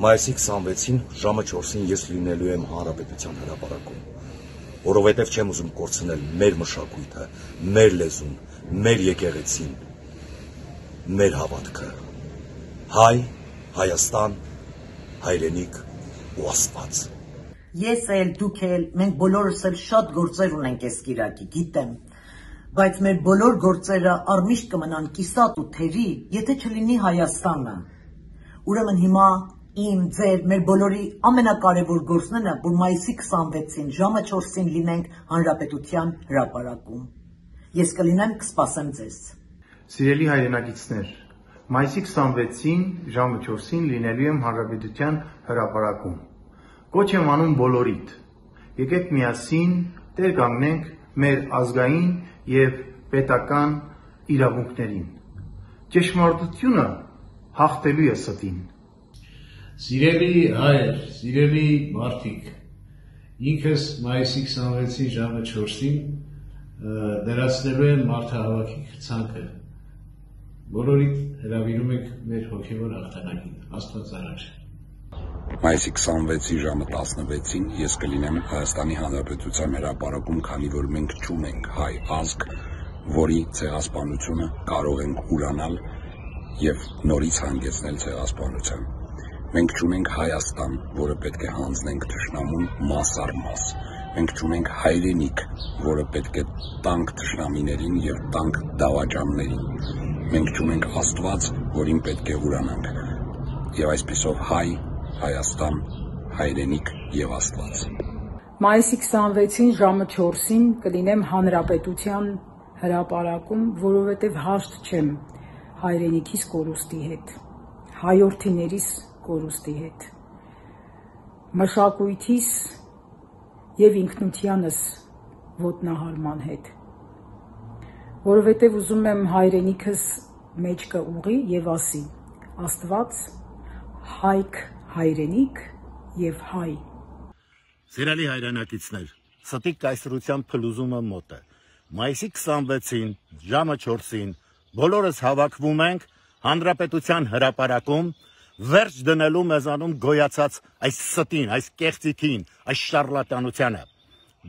Մայիսի 26-ին ժամը 4-ին ես լինելու եմ հանրապետության հրապարակում, որովհետև չեմ ուզում կորցնել մեր մշակույթը, մեր լեզուն, մեր եկեղեցին, մեր հավատքը։ Հայ, Հայաստան, հայրենիք ու Աստված։ Ես էլ, դուք էլ, մենք բոլորս էլ շատ գործեր ունենք այս Կիրակի, գիտեմ բայց մեր բոլոր գործերը առմիշտ կմնան կիսատ ու թերի, եթե չլինի Հայաստանը։ Ուրեմն հիմա իմ, ձեր, մեր բոլորի ամենակարևոր գործն է, որ մայիսի 26-ին ժամը 4-ին լինենք Հանրապետության հրապարակում։ Ես կլինեմ, կսպասեմ ձեզ։ Սիրելի հայրենակիցներ, մայիսի 26-ին ժամը 4-ին լինելու եմ Հանրապետության հրապարակում։ Կոչ եմ անում բոլորիդ։ Եկեք միասին տեր կանգնենք մեր ազգային եւ պետական իրավունքներին։ Ճշմարտությունը հաղթելու է ստին։ Սիրելի հայր, սիրելի մարդիկ, ինքս մայիսի 26-ի ժամը 4-ին դրացնելու եմ մարդահավաքի ցանկը։ Բոլորիդ հրավիրում եք մեր հոգևոր հաղթանակին, Աստված առաջ։ Մայիսի 26-ի ժամը 16-ին ես կլինեմ Հայաստանի Հանրապետության հրապարակում, քանի որ մենք չունենք հայ ազգ, որի ցեղասպանությունը կարող ենք ուրանալ եւ նորից հանգեցնել ցեղասպանության։ Մենք չունենք Հայաստան, որը պետք է հանձնենք ճշնամուն մաս առ մաս։ Մենք չունենք հայրենիք, որը պետք է տանք ճշնամիներին եւ տանք դավաճաններին։ Մենք չունենք Աստված, որին պետք է ուրանանք։ Եվ այսպեսով հայ Հայաստան, հայրենիք եւ Աստված։ Մայիսի 26-ին ժամը 4-ին կլինեմ Հանրապետության հրապարակում, որովհետև հաշտ չեմ հայրենիքիս կորուստի հետ, հայորդիներիս կորուստի հետ, մշակույթիս եւ ինքնությանս ոտնահարման հետ, որովհետև ուզում եմ հայրենիքս մեջքը ուղի եւ ասի. Աստված հայք հայրենիք եւ հայ։ Սիրելի հայրենակիցներ, ստիկ կայսրության փլուզումը մոտ է։ Մայիսի 26-ին ժամը 4-ին բոլորս հավաքվում ենք Հանրապետության հրապարակում վերջ դնելու մեզանում գոյացած այս ստին, այս կեղծիքին, այս շարլատանությանը։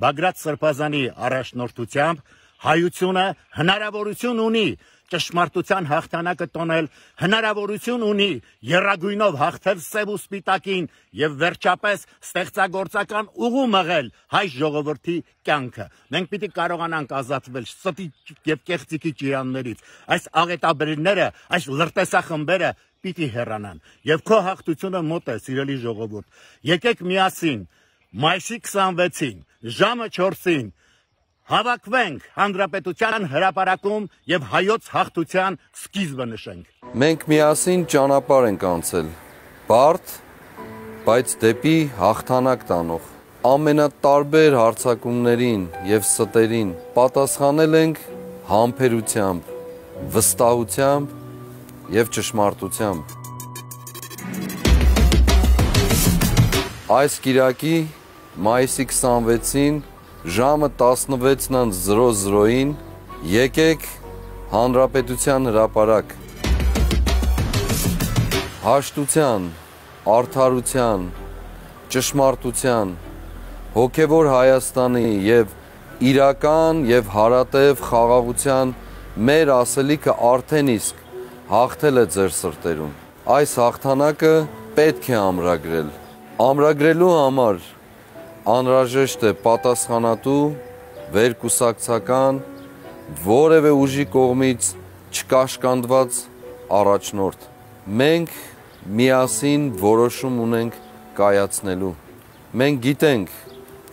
Բագրատ Սրբազանի առաջնորդությամբ հայությունը հնարավորություն ունի ճշմարտության հաղթանակը տոնել հնարավորություն ունի երագույնով հաղթել սև ու սպիտակին եւ վերջապես ստեղծագործական ուղու մղել հայ ժողովրդի կյանքը մենք պիտի կարողանանք ազատվել ստի եւ կեղծիկի ճիրաններից այս աղետաբերները այս լրտեսախմբերը պիտի հեռանան եւ քո հաղթությունը մոտ է սիրելի ժողովուրդ եկեք միասին մայիսի 26-ին ժամը 4-ին Հավաքվենք Հանրապետության հրապարակում եւ հայոց հաղթության սկիզբը նշենք։ Մենք միասին ճանապարհ ենք անցել։ Բարդ, բայց դեպի հաղթանակ տանող ամենատարբեր հարցակումներին եւ ստերին պատասխանել ենք համբերությամբ, վստահությամբ եւ ճշմարտությամբ։ Այս Կիրակի մայիսի 26-ին ժամը 16:00-ին եկեք Հանրապետության հրապարակ հաշտության, արդարության, ճշմարտության, հոգևոր Հայաստանի եւ իրական եւ հարատև խաղաղության մեր ասելիքը արդեն իսկ հաղթել է ձեր սրտերում։ Այս հաղթանակը պետք է ամրագրել։ Ամրագրելու համար անհրաժեշտ է պատասխանատու, վերկուսակցական, որևէ ուժի կողմից չկաշկանդված առաջնորդ։ Մենք միասին որոշում ունենք կայացնելու։ Մենք գիտենք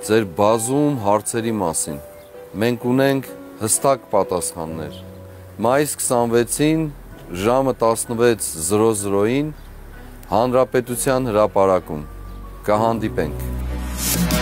ձեր բազում հարցերի մասին։ Մենք ունենք հստակ պատասխաններ։ Մայիս 26-ին ժամը 16:00-ին Հանրապետության հրապարակում կհանդիպենք։ Thank you